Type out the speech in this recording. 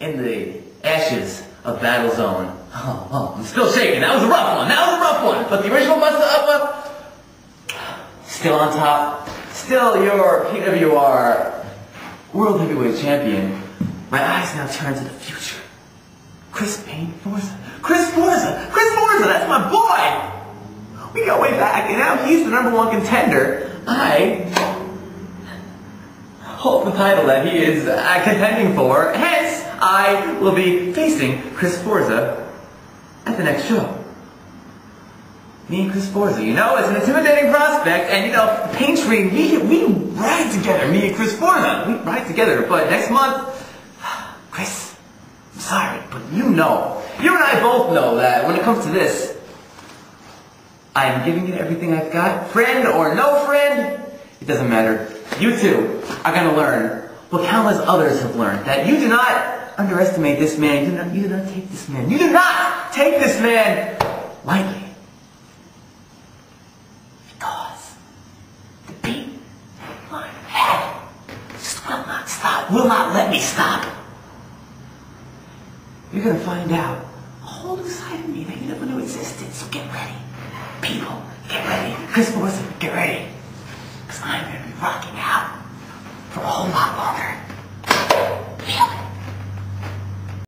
in the ashes of Battlezone. Oh, oh, I'm still shaking. That was a rough one. That was a rough one. But the original Busta Uppa, still on top. Still your PWR World Heavyweight Champion. My eyes now turn to the future. Chris Pain Forza. Chris Forza! Chris Forza, that's my boy! We go way back, and now he's the number one contender. I hold the title that he is uh, contending for. Hence, I will be facing Chris Forza at the next show. Me and Chris Forza, you know, it's an intimidating prospect, and you know, Paintree, we, we ride together, me and Chris Forza. We ride together, but next month, Chris, I'm sorry, but you know, you and I both know that when it comes to this, I'm giving it everything I've got, friend or no friend, it doesn't matter. You two are gonna learn what countless others have learned, that you do not underestimate this man, you do not, you do not take this man, you do not take this man lightly. Because the beat in my head just will not stop, will not let me stop. You're gonna find out a whole new side of me that you never knew existed, so get ready. People, get ready. Chris get ready. Because I'm gonna be rocking